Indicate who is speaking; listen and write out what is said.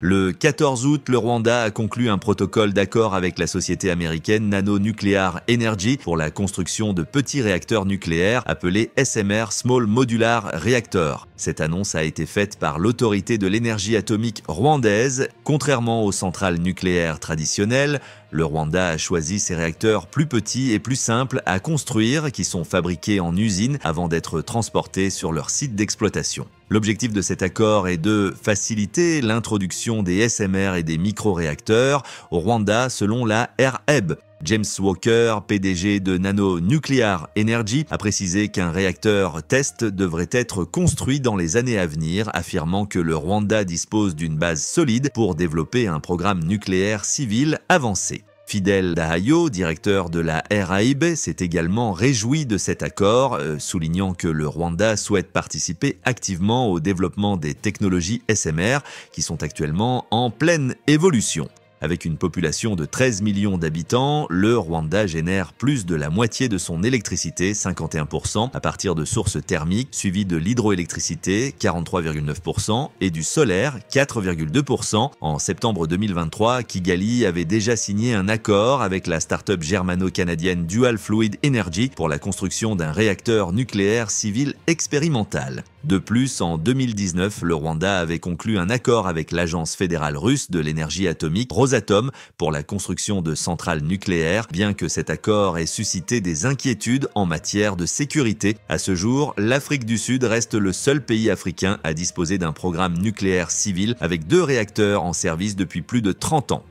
Speaker 1: Le 14 août, le Rwanda a conclu un protocole d'accord avec la société américaine Nano Nuclear Energy pour la construction de petits réacteurs nucléaires appelés SMR Small Modular Reactor. Cette annonce a été faite par l'autorité de l'énergie atomique rwandaise. Contrairement aux centrales nucléaires traditionnelles, le Rwanda a choisi ces réacteurs plus petits et plus simples à construire qui sont fabriqués en usine avant d'être transportés sur leur site d'exploitation. L'objectif de cet accord est de faciliter l'introduction des SMR et des micro-réacteurs au Rwanda selon la REB. James Walker, PDG de Nano Nuclear Energy, a précisé qu'un réacteur test devrait être construit dans les années à venir, affirmant que le Rwanda dispose d'une base solide pour développer un programme nucléaire civil avancé. Fidel Dahayo, directeur de la RAIB, s'est également réjoui de cet accord, euh, soulignant que le Rwanda souhaite participer activement au développement des technologies SMR qui sont actuellement en pleine évolution. Avec une population de 13 millions d'habitants, le Rwanda génère plus de la moitié de son électricité, 51%, à partir de sources thermiques, suivi de l'hydroélectricité, 43,9%, et du solaire, 4,2%. En septembre 2023, Kigali avait déjà signé un accord avec la start-up germano-canadienne Dual Fluid Energy pour la construction d'un réacteur nucléaire civil expérimental. De plus, en 2019, le Rwanda avait conclu un accord avec l'agence fédérale russe de l'énergie atomique Rosatom pour la construction de centrales nucléaires, bien que cet accord ait suscité des inquiétudes en matière de sécurité. À ce jour, l'Afrique du Sud reste le seul pays africain à disposer d'un programme nucléaire civil avec deux réacteurs en service depuis plus de 30 ans.